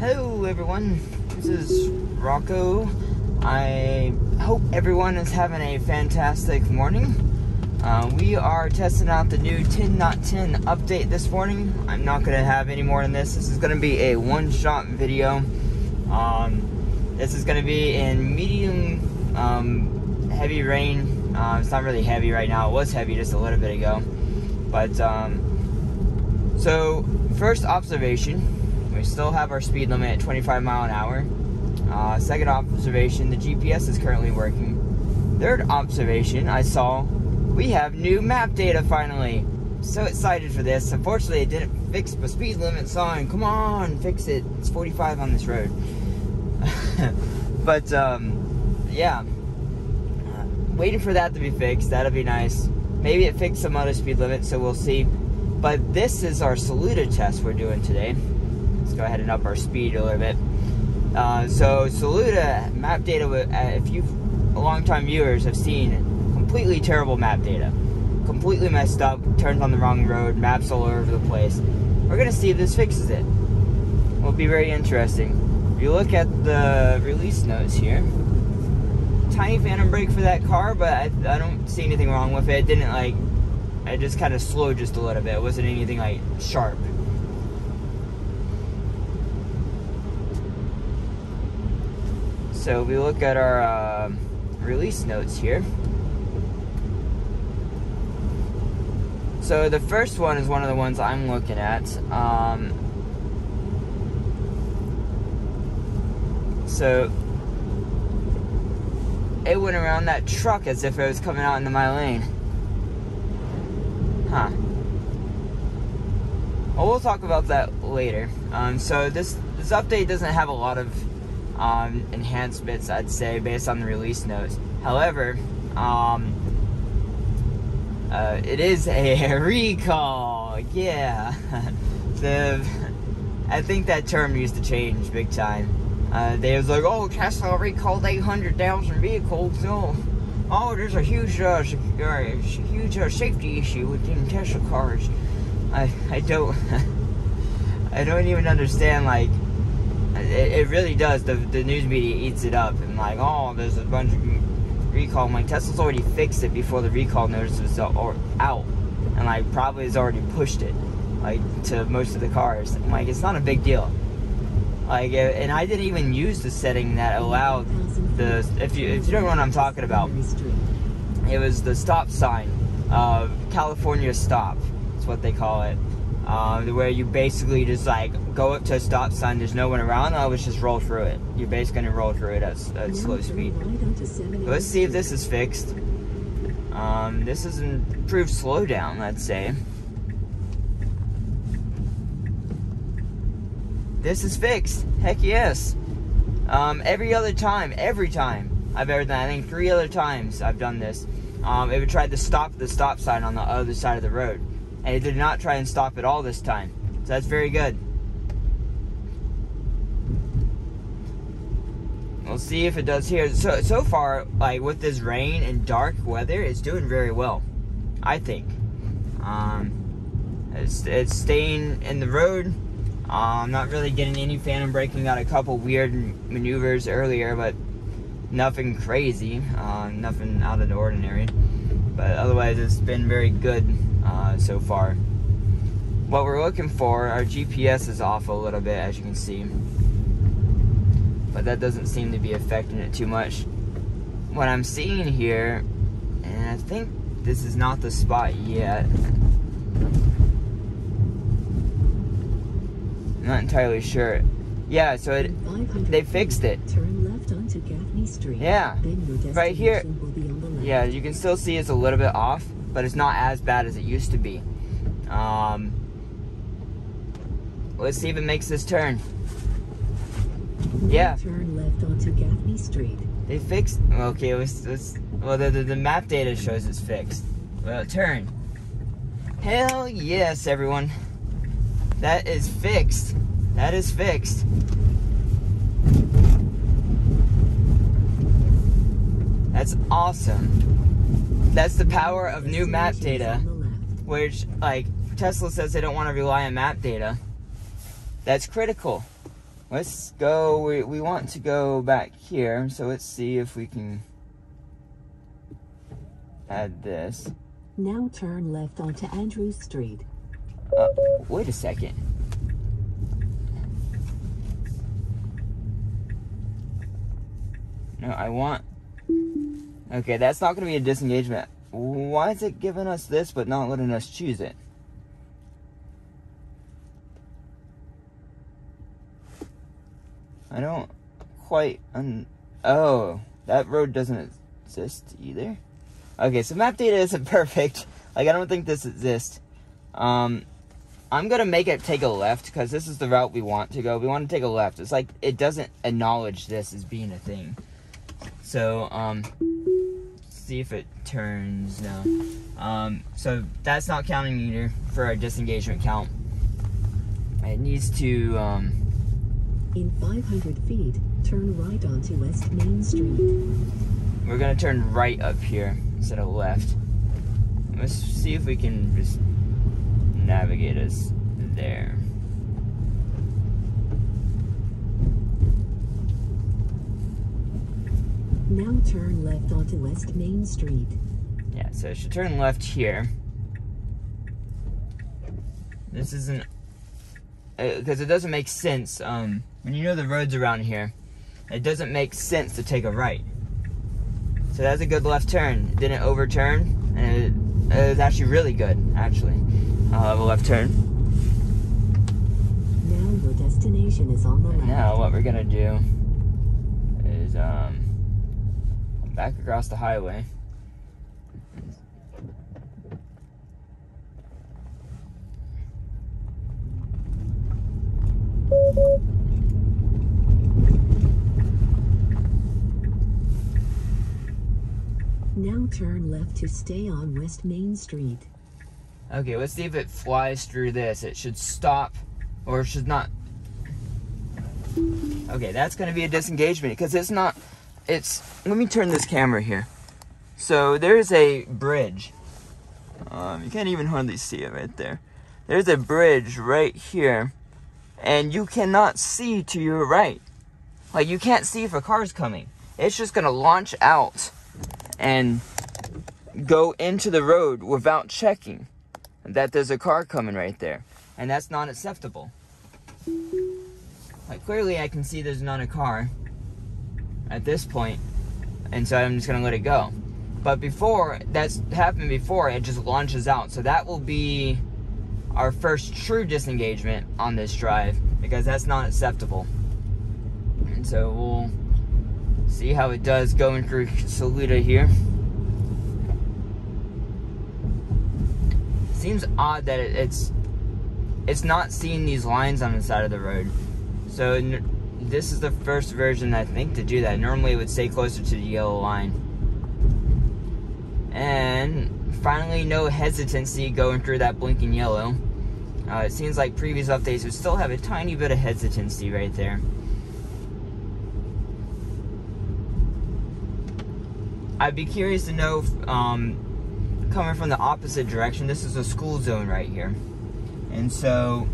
Hello, everyone. This is Rocco. I hope everyone is having a fantastic morning. Uh, we are testing out the new 10.10 update this morning. I'm not going to have any more than this. This is going to be a one-shot video. Um, this is going to be in medium um, heavy rain. Uh, it's not really heavy right now. It was heavy just a little bit ago. But, um, so, first observation we still have our speed limit at 25 mile an hour. Uh, second observation, the GPS is currently working. Third observation, I saw we have new map data finally. So excited for this. Unfortunately, it didn't fix the speed limit sign. Come on, fix it. It's 45 on this road. but, um, yeah. Uh, waiting for that to be fixed. That'll be nice. Maybe it fixed some other speed limit, so we'll see. But this is our Saluda test we're doing today. Let's go ahead and up our speed a little bit. Uh, so Saluda map data, uh, if you long-time viewers have seen completely terrible map data. Completely messed up, turns on the wrong road, maps all over the place. We're gonna see if this fixes it. Will be very interesting. If you look at the release notes here, tiny phantom brake for that car, but I, I don't see anything wrong with it. It didn't like, it just kind of slowed just a little bit. It wasn't anything like sharp. So we look at our uh, release notes here. So the first one is one of the ones I'm looking at. Um, so it went around that truck as if it was coming out into my lane. Huh. Well, we'll talk about that later. Um, so this this update doesn't have a lot of um, enhancements, I'd say, based on the release notes. However, um, uh, it is a recall. Yeah, the I think that term used to change big time. Uh, they was like, oh, Tesla recalled 800,000 vehicles. Oh, oh, there's a huge, uh, uh huge uh, safety issue within Tesla cars. I, I don't, I don't even understand like it, it really does. The, the news media eats it up and like, oh, there's a bunch of recall. I'm like, Tesla's already fixed it before the recall notice was out, and like probably has already pushed it like to most of the cars. I'm like, it's not a big deal. Like, and I didn't even use the setting that allowed the if you if you don't know what I'm talking about, it was the stop sign, uh, California stop. What they call it um, where you basically just like go up to a stop sign, there's no one around, I was just roll through it. You're basically gonna roll through it at, at slow speed. let's see if this is fixed. Um, this is an improved slowdown, let's say. This is fixed. Heck yes. Um, every other time, every time I've ever done, I think three other times I've done this. Um, it would try to stop the stop sign on the other side of the road and it did not try and stop at all this time. So that's very good. We'll see if it does here. So so far, like with this rain and dark weather, it's doing very well. I think. Um, it's it's staying in the road. Uh, I'm not really getting any phantom braking. Got a couple weird maneuvers earlier, but nothing crazy. Uh, nothing out of the ordinary. But otherwise, it's been very good uh, so far. What we're looking for, our GPS is off a little bit, as you can see. But that doesn't seem to be affecting it too much. What I'm seeing here, and I think this is not the spot yet. I'm not entirely sure. Yeah, so it, they fixed it. Turn left onto Gaffney Street. Yeah, right here. Yeah, you can still see it's a little bit off, but it's not as bad as it used to be. Um, let's see if it makes this turn. Yeah. Turn left onto Gaffney Street. They fixed. Okay, let's. let's well, the, the, the map data shows it's fixed. Well, turn. Hell yes, everyone. That is fixed. That is fixed. That's awesome. That's the power of new map data, which, like, Tesla says they don't want to rely on map data. That's critical. let's go. We, we want to go back here, so let's see if we can add this. Now turn left onto Andrews Street. Uh, wait a second. No, I want... Okay, that's not going to be a disengagement. Why is it giving us this but not letting us choose it? I don't quite un- Oh, that road doesn't exist either? Okay, so map data isn't perfect. Like, I don't think this exists. Um, I'm gonna make it take a left because this is the route we want to go. We want to take a left. It's like it doesn't acknowledge this as being a thing. So, um, see if it turns. No. Um, so that's not counting either for our disengagement count. It needs to, um, In 500 feet, turn right onto West Main Street. we're gonna turn right up here instead of left. Let's see if we can just navigate us there. Now turn left onto West Main Street. Yeah, so it should turn left here. This isn't because it doesn't make sense. Um, when you know the roads around here, it doesn't make sense to take a right. So that's a good left turn. It didn't overturn, and it, it was actually really good. Actually, uh, a left turn. Now your destination is on the left. Now what we're gonna do is um, back across the highway. Now turn left to stay on West Main Street. Okay, let's see if it flies through this. It should stop, or should not. Okay, that's going to be a disengagement because it's not. It's. Let me turn this camera here. So there's a bridge. Um, you can't even hardly see it right there. There's a bridge right here, and you cannot see to your right. Like you can't see if a car's coming. It's just to launch out and go into the road without checking that there's a car coming right there. And that's not acceptable. Like clearly I can see there's not a car at this point, and so I'm just gonna let it go. But before that's happened before, it just launches out. So that will be our first true disengagement on this drive because that's not acceptable. And so we'll see how it does going through Saluda here. Seems odd that it, it's it's not seeing these lines on the side of the road. So this is the first version I think to do that. Normally it would stay closer to the yellow line. And finally, no hesitancy going through that blinking yellow. Uh, it seems like previous updates would still have a tiny bit of hesitancy right there. I'd be curious to know, um, coming from the opposite direction, this is a school zone right here. And so,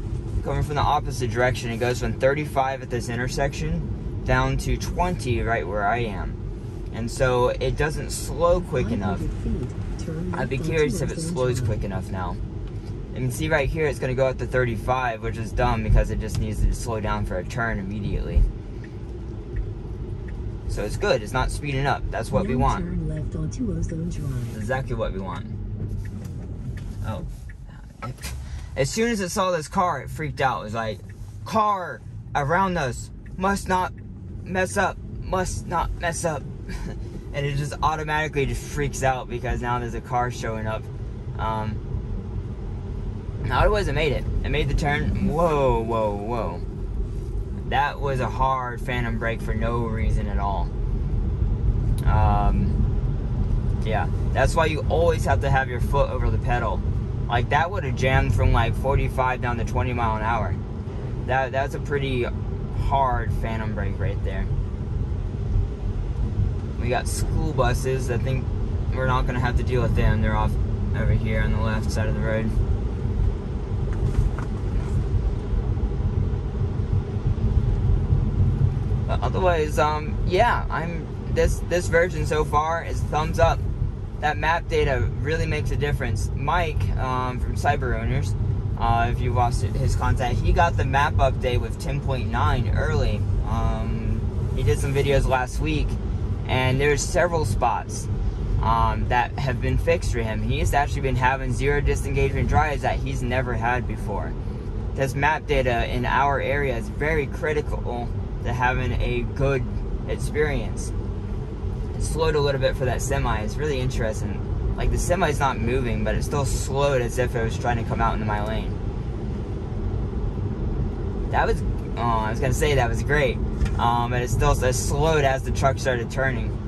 coming from the opposite direction, it goes from 35 at this intersection down to 20 right where I am. And so, it doesn't slow quick enough. 500 feet, turn I'd be curious if it slows quick enough now. And see right here, it's going to go up to 35, which is dumb because it just needs to slow down for a turn immediately. So it's good. It's not speeding up. That's what we want. Turn left onto Ozone Drive. Exactly what we want. Oh. As soon as it saw this car, it freaked out. It was like, car around us must not mess up, must not mess up. and it just automatically just freaks out because now there's a car showing up. Um, otherwise, it made it. It made the turn. Whoa, whoa, whoa. That was a hard phantom brake for no reason at all. Um, yeah, that's why you always have to have your foot over the pedal. Like that would have jammed from like 45 down to 20 mile an hour. That that's a pretty hard phantom brake right there. We got school buses. I think we're not gonna have to deal with them. They're off over here on the left side of the road. But otherwise, um, yeah, I'm this this version so far is thumbs up. That map data really makes a difference. Mike um, from Cyber Owners, uh, if you watched his content, he got the map update with 10.9 early. Um, he did some videos last week, and there's several spots um, that have been fixed for him. He's actually been having zero disengagement drives that he's never had before. This map data in our area is very critical to having a good experience. Slowed a little bit for that semi. It's really interesting. Like the semi's not moving, but it still slowed as if it was trying to come out into my lane. That was, oh, I was gonna say that was great, um, but it still it slowed as the truck started turning.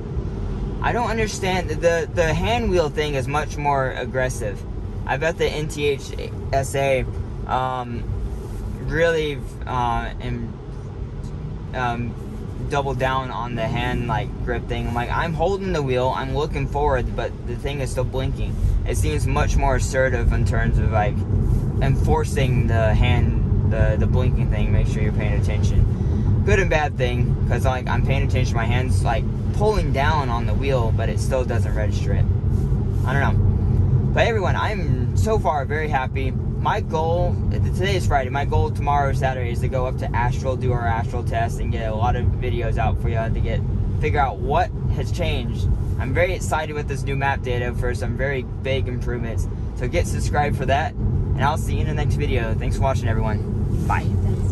I don't understand the the hand wheel thing is much more aggressive. I bet the NHTSA um, really uh, um, double down on the hand like grip thing. I'm like I'm holding the wheel, I'm looking forward, but the thing is still blinking. It seems much more assertive in terms of like enforcing the hand the the blinking thing. Make sure you're paying attention. Good and bad thing because like I'm paying attention. My hands like pulling down on the wheel, but it still doesn't register it. I don't know. But everyone, I'm so far very happy. My goal, today is Friday, my goal tomorrow, Saturday, is to go up to Astral, do our Astral test, and get a lot of videos out for you to get, figure out what has changed. I'm very excited with this new map data for some very big improvements. So get subscribed for that, and I'll see you in the next video. Thanks for watching, everyone. Bye.